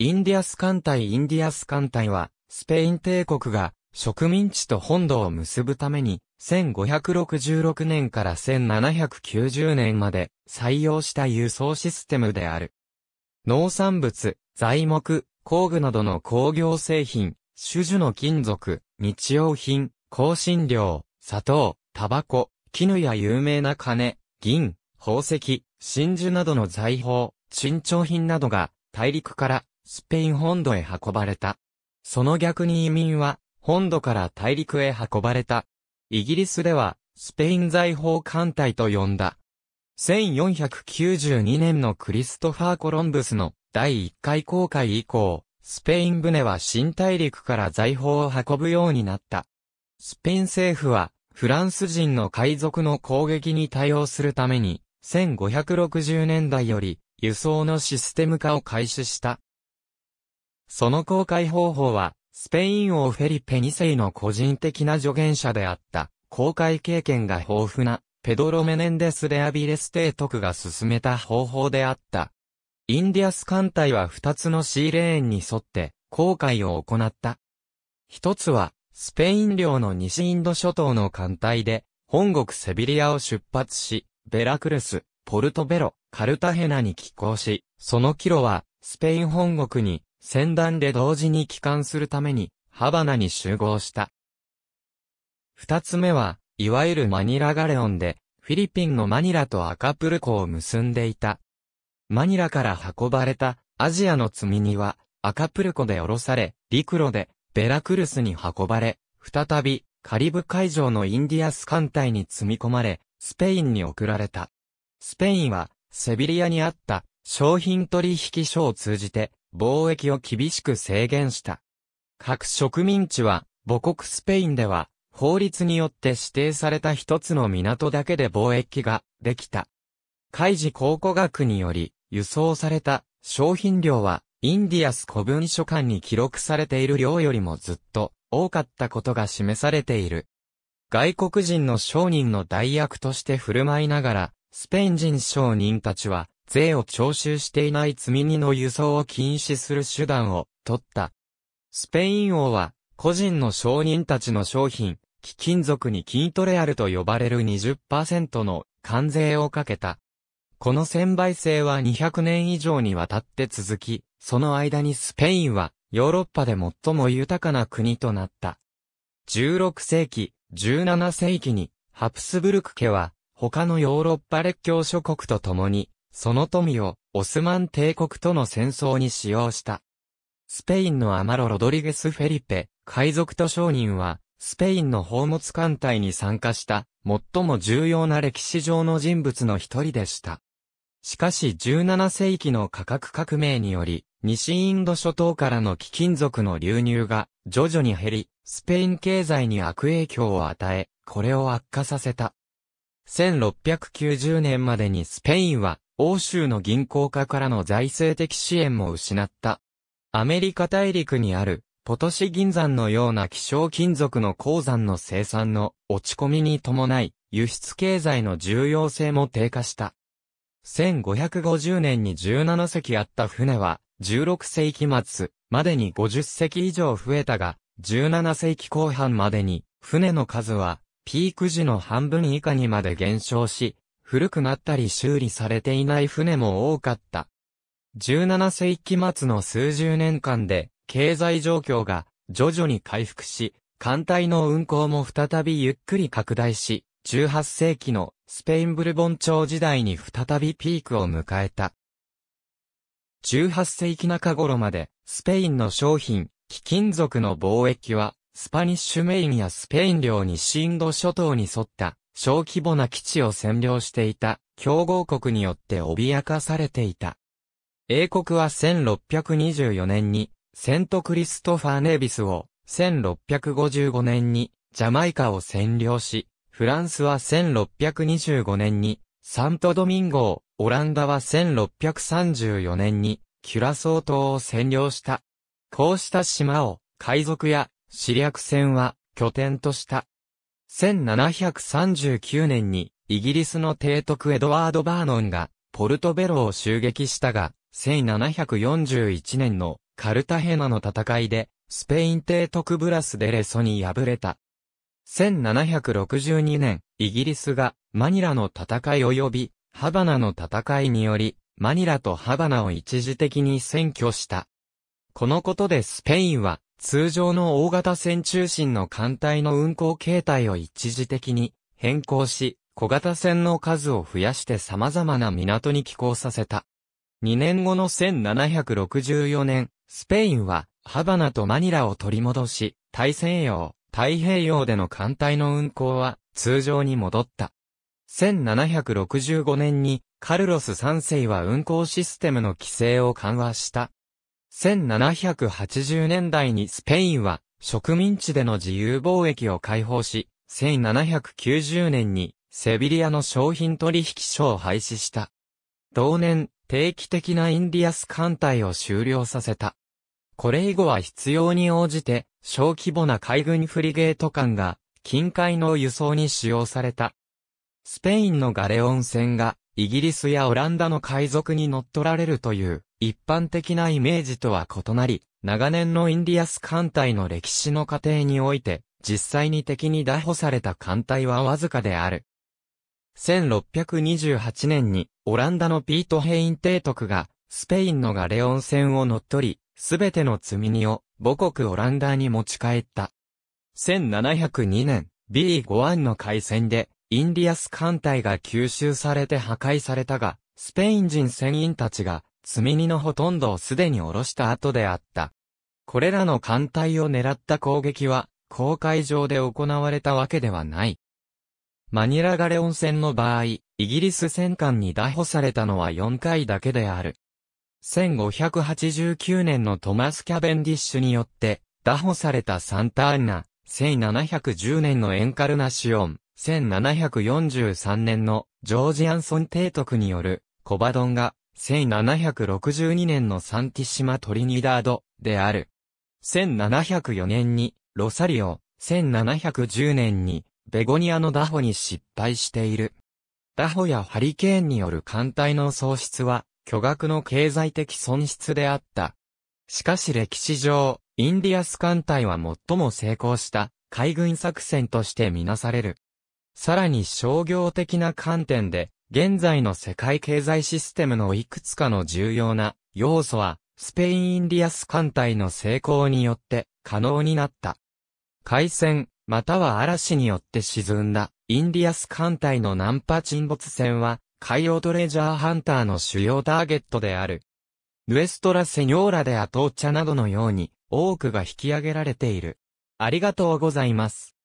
インディアス艦隊インディアス艦隊は、スペイン帝国が植民地と本土を結ぶために、1566年から1790年まで採用した輸送システムである。農産物、材木、工具などの工業製品、種々の金属、日用品、香辛料、砂糖、タバコ、絹や有名な金、銀、宝石、真珠などの財宝、珍重品などが大陸からスペイン本土へ運ばれた。その逆に移民は本土から大陸へ運ばれた。イギリスではスペイン財宝艦隊と呼んだ。1492年のクリストファー・コロンブスの第1回航海以降、スペイン船は新大陸から財宝を運ぶようになった。スペイン政府はフランス人の海賊の攻撃に対応するために、1560年代より輸送のシステム化を開始した。その公開方法は、スペイン王フェリペ2世の個人的な助言者であった、公開経験が豊富な、ペドロ・メネンデス・レアビレス提督が進めた方法であった。インディアス艦隊は2つのシーレーンに沿って、航海を行った。一つは、スペイン領の西インド諸島の艦隊で、本国セビリアを出発し、ベラクルス、ポルトベロ、カルタヘナに寄港し、その帰路は、スペイン本国に船団で同時に帰還するために、ハバナに集合した。二つ目は、いわゆるマニラガレオンで、フィリピンのマニラとアカプルコを結んでいた。マニラから運ばれたアジアの積み荷は、アカプルコで降ろされ、陸路でベラクルスに運ばれ、再びカリブ海上のインディアス艦隊に積み込まれ、スペインに送られた。スペインは、セビリアにあった商品取引所を通じて、貿易を厳しく制限した。各植民地は、母国スペインでは、法律によって指定された一つの港だけで貿易ができた。海事考古学により、輸送された商品量は、インディアス古文書館に記録されている量よりもずっと多かったことが示されている。外国人の商人の代役として振る舞いながら、スペイン人商人たちは、税を徴収していない積み荷の輸送を禁止する手段を取った。スペイン王は、個人の商人たちの商品、貴金属にキントレアルと呼ばれる20%の関税をかけた。この専売制は200年以上にわたって続き、その間にスペインはヨーロッパで最も豊かな国となった。16世紀、17世紀にハプスブルク家は他のヨーロッパ列強諸国と共にその富をオスマン帝国との戦争に使用した。スペインのアマロ・ロドリゲス・フェリペ、海賊と商人は、スペインの宝物艦隊に参加した最も重要な歴史上の人物の一人でした。しかし17世紀の価格革命により、西インド諸島からの貴金属の流入が徐々に減り、スペイン経済に悪影響を与え、これを悪化させた。1690年までにスペインは欧州の銀行家からの財政的支援も失った。アメリカ大陸にある、ポトシ銀山のような希少金属の鉱山の生産の落ち込みに伴い、輸出経済の重要性も低下した。1550年に17隻あった船は、16世紀末までに50隻以上増えたが、17世紀後半までに、船の数は、ピーク時の半分以下にまで減少し、古くなったり修理されていない船も多かった。17世紀末の数十年間で、経済状況が徐々に回復し、艦隊の運航も再びゆっくり拡大し、18世紀のスペインブルボン朝時代に再びピークを迎えた。18世紀中頃まで、スペインの商品、貴金属の貿易は、スパニッシュメインやスペイン領にシンド諸島に沿った小規模な基地を占領していた強豪国によって脅かされていた。英国は1624年にセントクリストファー・ネービスを1655年にジャマイカを占領し、フランスは1625年にサントドミンゴを、オランダは1634年にキュラソー島を占領した。こうした島を海賊やシリアク船は拠点とした。1739年にイギリスの提督エドワード・バーノンがポルトベロを襲撃したが、1741年のカルタヘナの戦いで、スペイン帝徳ブラスデレソに敗れた。1762年、イギリスがマニラの戦い及びハバナの戦いにより、マニラとハバナを一時的に占拠した。このことでスペインは通常の大型船中心の艦隊の運航形態を一時的に変更し、小型船の数を増やして様々な港に寄港させた。2年後の1764年、スペインはハバナとマニラを取り戻し、大西洋、太平洋での艦隊の運航は通常に戻った。1765年にカルロス3世は運航システムの規制を緩和した。1780年代にスペインは植民地での自由貿易を開放し、1790年にセビリアの商品取引所を廃止した。同年、定期的なインディアス艦隊を終了させた。これ以後は必要に応じて、小規模な海軍フリゲート艦が、近海の輸送に使用された。スペインのガレオン船が、イギリスやオランダの海賊に乗っ取られるという、一般的なイメージとは異なり、長年のインディアス艦隊の歴史の過程において、実際に敵に拿捕された艦隊はわずかである。1628年に、オランダのピート・ヘイン提督が、スペインのガレオン船を乗っ取り、すべての積み荷を母国オランダに持ち帰った。1702年、B5 アンの海戦で、インディアス艦隊が吸収されて破壊されたが、スペイン人船員たちが、積み荷のほとんどをすでに下ろした後であった。これらの艦隊を狙った攻撃は、公海上で行われたわけではない。マニラガレオン船の場合、イギリス戦艦に拿捕されたのは4回だけである。1589年のトマス・キャベンディッシュによって拿捕されたサンターンナ、1710年のエンカルナシオン、1743年のジョージ・アンソン提督によるコバドンが、1762年のサンティシマ・トリニダードである。1704年にロサリオ、1710年にベゴニアのダホに失敗している。ダホやハリケーンによる艦隊の喪失は、巨額の経済的損失であった。しかし歴史上、インディアス艦隊は最も成功した海軍作戦としてみなされる。さらに商業的な観点で、現在の世界経済システムのいくつかの重要な要素は、スペインインディアス艦隊の成功によって可能になった。海戦、または嵐によって沈んだ、インディアス艦隊のナンパ沈没船は、海洋トレジャーハンターの主要ターゲットである。ヌエストラセニョーラでアトーチャなどのように、多くが引き上げられている。ありがとうございます。